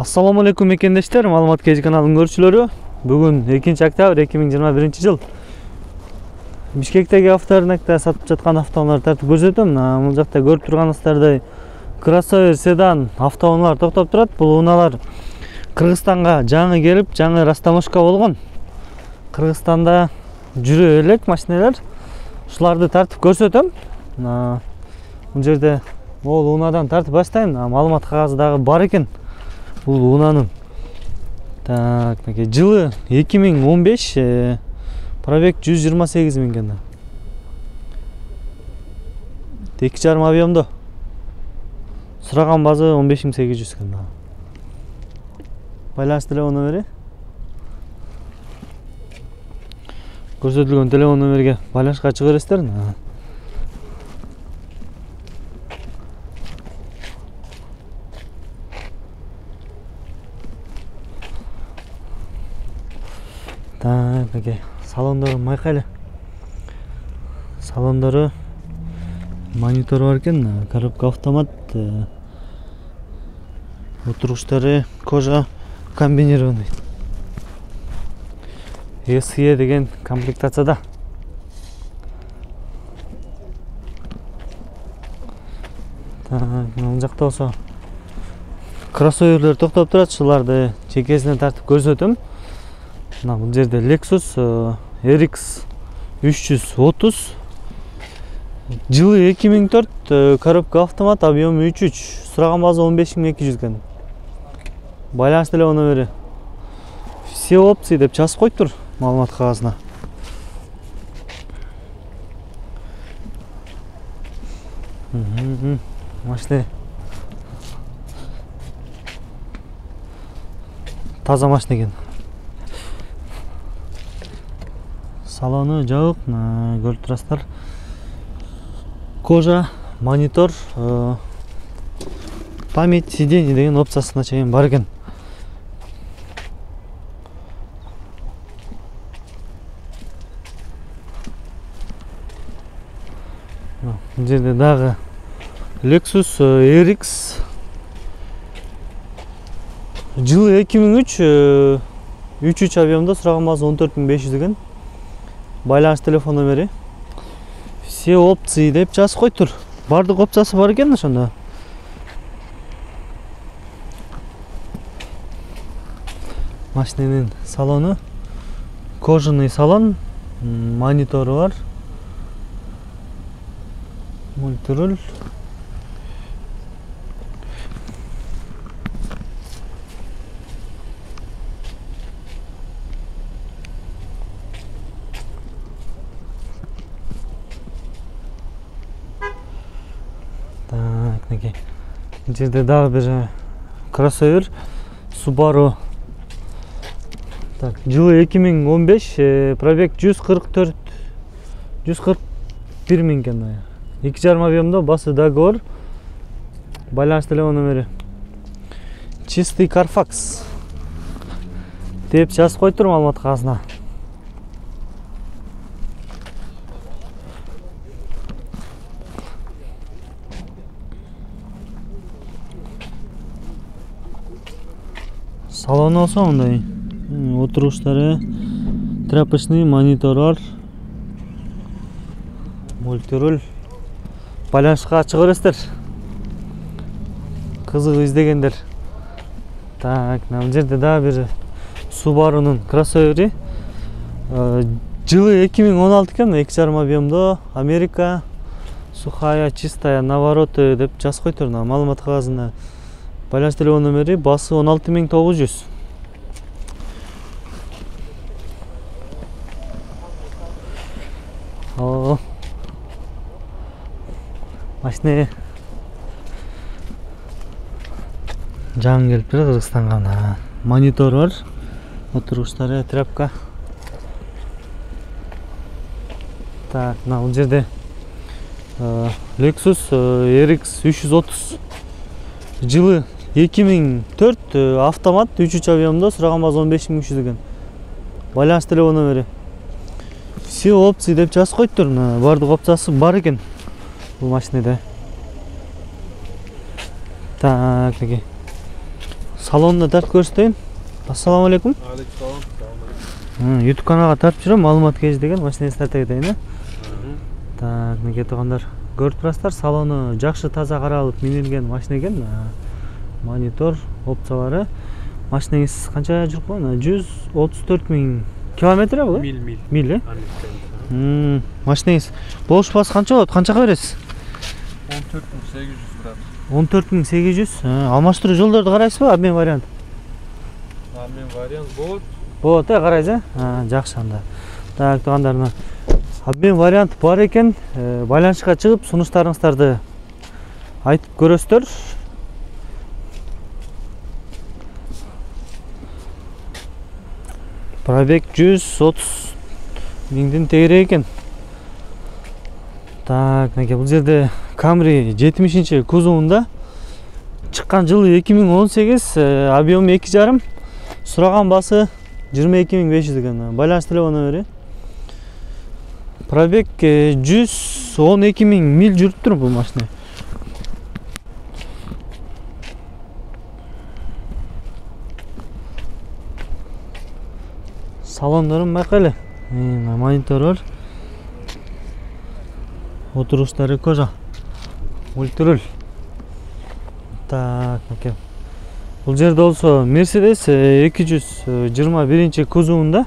ассалому алейкум мекендештер маалымат kg каналынын көрүүчүлөрү бүгүн экинчи октябрь эки миң жыйырма биринчи жыл бишкектеги авторынакта сатып жаткан автоунааларды тартып көрсөтөм мына бул жакта көрүп турганыңыздардай кроссовер седан автоунаалар токтоп турат бул унаалар кыргызстанга жаңы келип жаңы растаможка болгон кыргызстанда жүрө элек машиналар ушуларды тартып көрсөтөм бул жерде могул унаадан тартып баштайм маалымат кагазы дагы бар экен бул унаанын так мынакей жылы эки миң он беш пробег жүз жыйырма сегиз миң экен эки жарым объемдо сураган базы он беш миң сегиз жүз экен байланыш телефон номери көрсөтүлгөн телефон номерге байланышка чыга бересиздер так мынакей салондору майкайлы салондору монитор бар экен коробка автомат отургучтары кожа комбинированный. SE деген комплектацияда. Так мына жакта болсо кроссоверлер токтоп турат ушуларды чекесинен тартып көрсөтөм мына бул жерде lexus rx үч жүз отуз жылы эки миң төрт коробка автомат он беш миң эки жүз экен байланыш телефон номери все опции деп жазып коюптур маалымат кагазына машина. Таза машина экен салону жабык көрүп турасыздар кожа монитор память сидений деген опциясына чейин бар экен бул жерде дагы lexus rx жылы эки миң үч үч үч объемдо сураган баасы он төрт миң беш жүз экен байланыш телефон номери все опции деп жазып коюптур баардык опциясы бар экен ошондо машиненин салону кожаный салон. Монитору бар. Мультируль так мынакей бул жерде дагы бир кроссовер subaru. Так жылы эки миң он беш пробег жүз кырк төрт жүз кырк бир миң экен эки жарым объемдо басы договор байланыш телефон номери чистый карфакс деп жазып коюптур маалымат кагазына салону болсо мындай отургучтары тряпочный монитор бар мультируль байланышка чыга бересиздер кызыгып издегендер так мына жерде дагы бир субарунун кроссовери жылы эки миң он алты экен эки жарым объемдо америка сухая чистая навороты деп жазып мына маалымат кагазына байланыш телефон номери басы он алты миң тогуз жүз машина жаңы келиптир кыргызстанга мына монитор бар отургучтары тряпка так мына бул жерде lexus rx үч жүз отуз жылы эки миң төрт автомат үч үч объемдо сураган баасы он беш миң үч жүз экен байланыш телефон номери все опции деп жазып коюптур мына баардык опциясы бар экен бул машинеде так мынакей салонду тартып көрсөтөйүн ассалам алейкум. Алейкум. Ютуб каналга тартып жүрөм маалымат кж деген машинеңизди тарта кетейин э так мынакей туугандар көрүп турасыздар салону жакшы таза каралып минилген машина экен монитор опциялары машинеңиз канча жүрүп калган жүз отуз төрт миң километр бул э? Мил, мил. миль э Американца. М, машинеңиз болуш баасы канча болот канчага бересиз 14800 брат. он төрт миң сегиз жүз? Алмаштыруу жолдорду карайсызбы обмен вариант? Обмен вариант болот. болот э карайсыз э? А, жакшы анда. Так туугандар мына обмен вариант бар экен Э, байланышка чыгып сунуштарыңыздарды айтып көрөсүздөр пробег жүз отуз миңдин тегерек экен так мынакей бул жерде камри жетимишинчи кузовунда чыккан жылы эки миң он сегиз объему эки жарым сураган баасы жыйырма эки миң беш жүз экен байланыш телефон номери пробег э, жүз он эки миң миль жүрүптүр бул машина. Салондорун монитор бар отуруштары кожа. Мультируль так мынакей бул жерде болсо мерседес эки жүз жыйырма биринчи кузовунда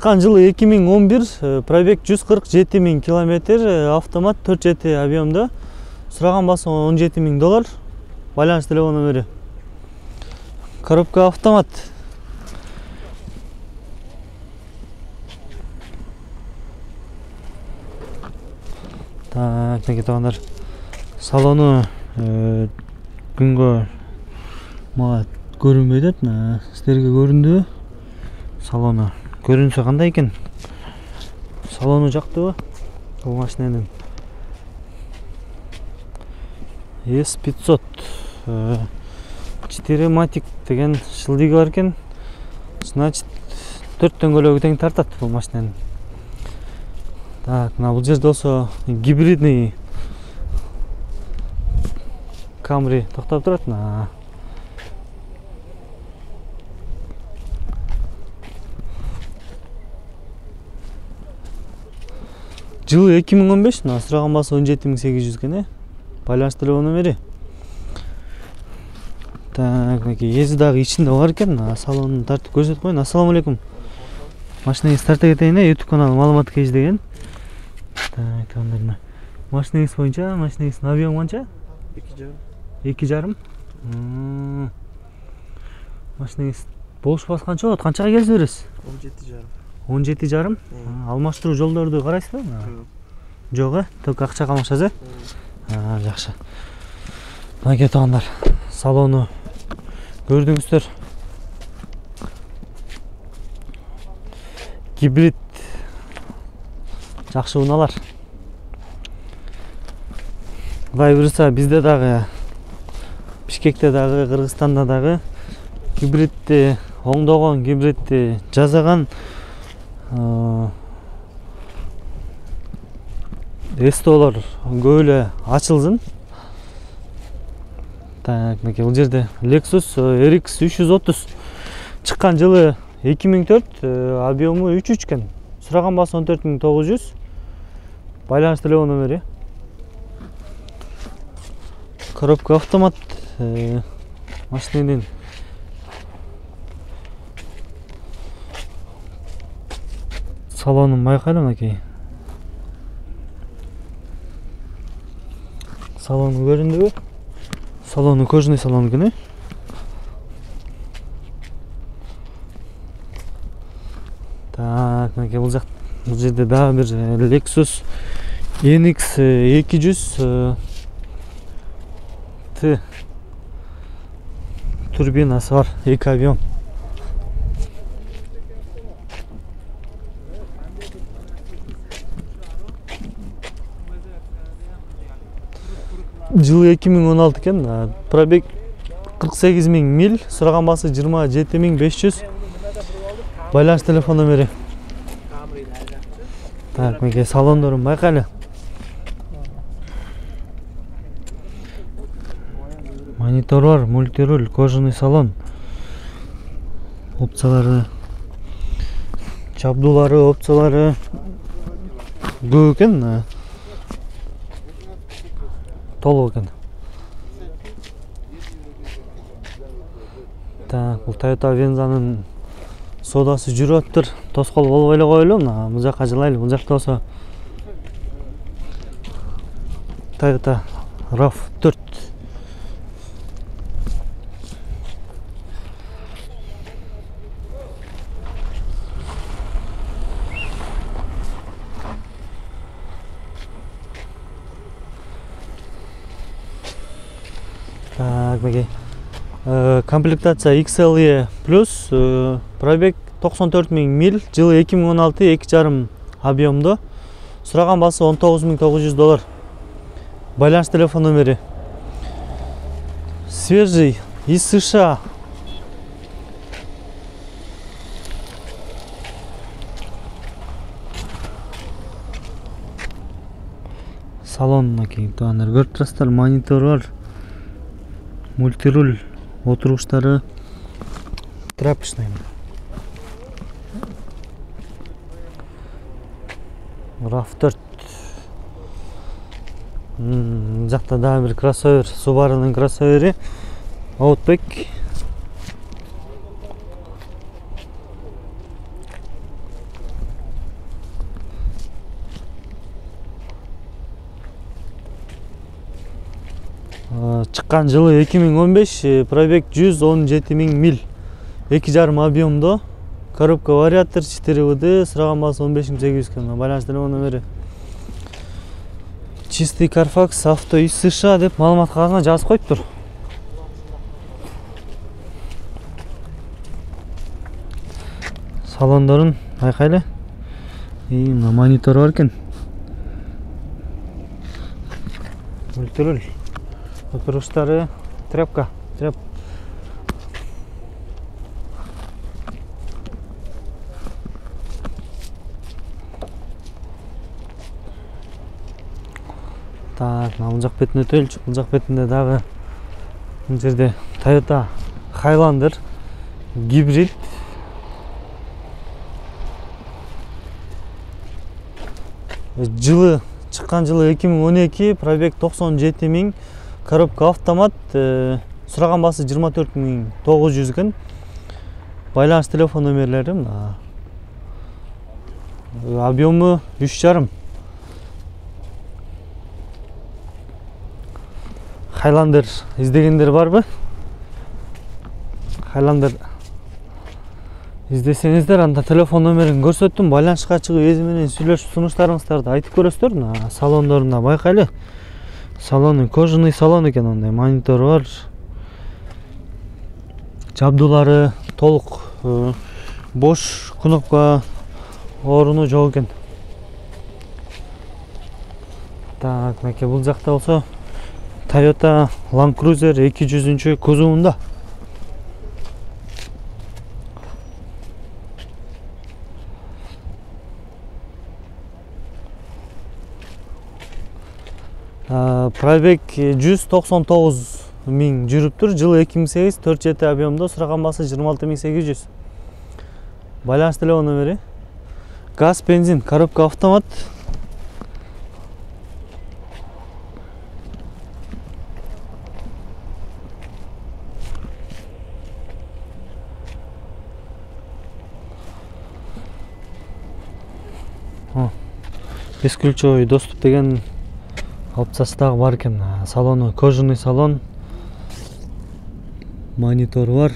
чыккан жылы эки миң он бир пробег жүз кырк жети миң километр э, автомат төрт жети объемдо сураган баасы он жети миң доллар байланыш телефон номери коробка автомат. Так мынакей туугандар салону э, күнгө мага көрүнбөй атат сиздерге көрүндүбү салону көрүнсө кандай экен салону жактыбы бул машинанын с пятьсот. Четыре матик деген шылдыгы бар экен значит төрт дөңгөлөгү тең тартат бул машинанын так мына бул жерде болсо гибридный камри токтоп турат мына жылы эки миң он беш мына сураган баасы он жети миң сегиз жүз экен э байланыш телефон номери так мынакей эзи дагы ичинде бар экен мына салонун тартып көрсөтүп коеюн ассалам алейкум машинеңизди тарта кетейин э ютуб каналы маалымат kg деген. Так туугандар мына машинеңиз боюнча машинеңиздин объему канча Эки жарым. эки жарым? Машинеңиз болуш баасы канча болот канчага келисе бересиз 17 жарым. Он жети жарым. Алмаштыруу жолдорду карайсызбы Жок. жок э только акча калмашат э жакшы мынакей туугандар салону көрдүңүздөр гибрид. Жакшы унаалар. Кудай буюрса бизде дагы бишкекте дагы кыргызстанда дагы гибридти оңдогон гибридти жасаган эстоолор көп эле ачылсын так мынакей бул жерде lexus rx үч жүз отуз чыккан жылы эки миң төрт объему үч үч экен сураган баасы он төрт миң тогуз жүз. Байланыш телефон номери коробка автомат э, машиненин салонун байкайлы мынакей салону көрүндүбү салону кожаный салон экен э так мынакей бул жак бул жерде дагы бир э, lexus nx эки жүз т турбинасы бар эки объем жылы эки миң он алты экен а, пробег кырк сегиз миң миль баасы жыйырма жети миң беш жүз. Байланыш телефон номери так мынакей салондорун байкайлы монитор бар мультируль кожаный салон. Опциялары. Жабдуулары опциялары. Көп экен толук экен так бул toyota вензанын соодасы жүрүп атыптыр тоскоол болбой эле коелу мына бул жака жылайлы бул жакта болсо toyota rav 4 так мынакей Э, комплектация XLE плюс э, пробег 94 миң миль жылы 2016 эки жарым объемдо сураган баасы 19900 доллар. Байланыш телефон номери свежий из сша. Салон мынакей туугандар көрүп турасыздар монитор бар мультируль. Отургучтары тряпочный рав төрт. Мына жакта дагы бир кроссовер субарунун кроссовери outback чыккан жылы 2015 пробег 117 миң миль эки жарым объемдо коробка вариатор 4 вд сураган баасы 15 миң сегиз жүз экен байланыш телефон номери чистый карфакс авто из сша деп маалымат кагазына жазып коюптур салондорун байкайлы мына монитор бар экен чтары тряпка тряп. Так бул жак бетине өтөлүчү бул жак бетинде дагы бул жерде toyota гибрид. Жылы чыккан жылы эки миң он эки пробег токсон жети миң. Коробка автомат сураган баасы 24 миң 900 экен байланыш телефон номерлери мына. Объему үч жарым. Хайландер издегендер барбы хайландер издесеңиздер анда телефон номерин көрсөттүм байланышка чыгып эзи менен сүйлөшүп айтып көрөсүздөр мына салондорунда байкайлы салону кожаный салон экен андай монитор бар. Жабдуулары толук бош кнопка оруну жок экен так мынакей бул жакта болсо toyota land cruiser эки жүзүнчү пробег жүз токсон тогуз миң жүрүптүр жылы эки миң сегиз төрт жети объемдо сураган баасы жыйырма алты миң сегиз жүз. Байланыш телефон номери газ бензин коробка автомат. Бесключевой доступ деген опциясы дагы бар экен салону кожаный салон. Монитор бар.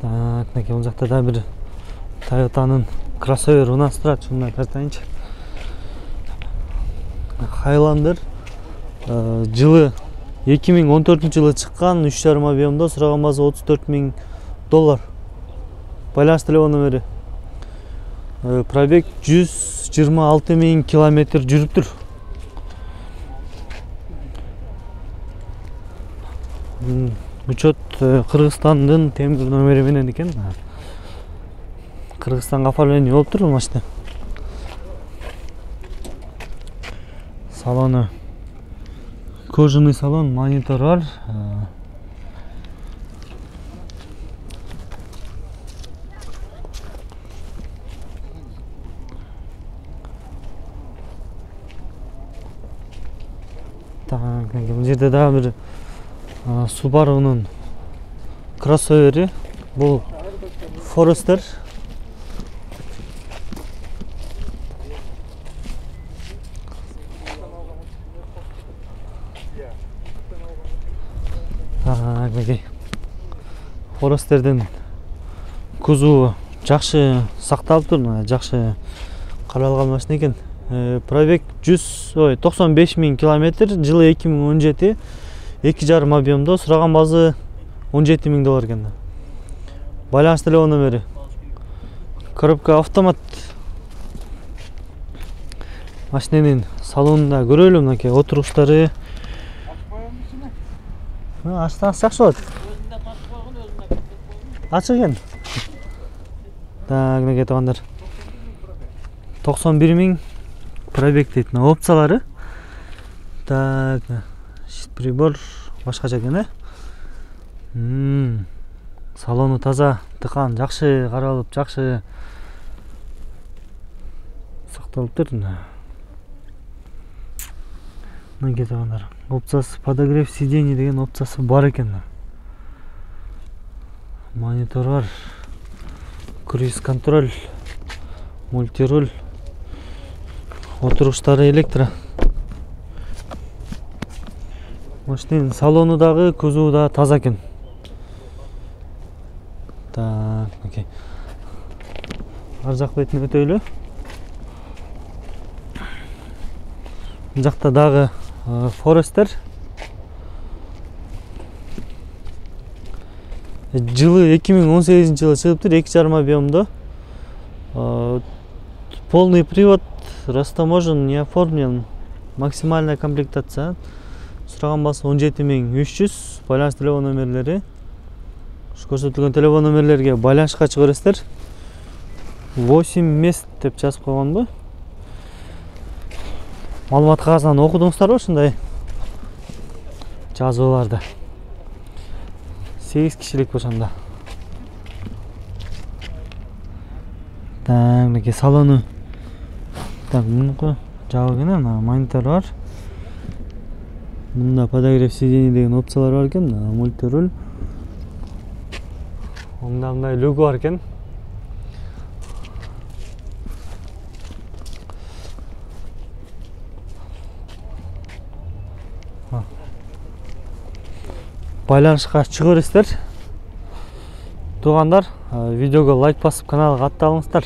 Так мынакей бул жакта дагы бир toyotанын кроссовер унасы турат ушундай тартайынчы хайландер жылы 2014 жылы чыккан 3,5 объемдо сураган баасы 34 миң доллар. Байланыш телефон номери пробег 126 миң километр жүрүптүр учет э, кыргызстандын темир номери менен экен кыргызстанга оформление болуп тур бул машина? Салону кожаный салон монитор бар так бул жерде дагы бир а, субарунун кроссовери бул форестер так мынакей форестердин кузову жакшы сакталып тур мына жакшы каралган машина экен Э, пробег жүз ой токсон беш миң километр жылы эки миң он жети эки жарым объемдо сураган баазы он жети миң доллар экен байланыш телефон номери коробка автомат. Машиненин салонунда көрөлү мынакей отургучтары ачсаңыз жакшы болот ачык экен так туугандар токсон бир миң пробег дейт мына опциялары? Так щит прибор башкача экен э? Салону таза тыкан жакшы каралып жакшы. Сакталыптыр мына мынакей туугандар опциясы подогрев сидений деген опциясы бар экен монитор бар круиз контроль мультируль отургучтары электро. Машиненин салону дагы кузову дагы таза экен так мынакей ар жак бетин өтөйлү мына жакта дагы э, форестер. Жылы эки миң он сегизинчи жылы чыгыптыр эки жарым объемдо полный привод растаможен не оформлен максимальная комплектация миң үч жүз байланыш телефон номерлери ушу көрсөтүлгөн телефон номерлерге байланышка чыга бересиздер восемь мест деп жазып койгонбу маалымат кагазынан окудуңуздарбы ушундай жазууларды сегиз кишилик ошондо так мынакей салону так мунуку жабык экен мына монитор бар мында подогрев сидений деген опциялар бар экен мультируль мында мындай люгу бар экен байланышка чыга бересиздер туугандар а, видеого лайк басып каналга атталыңыздар.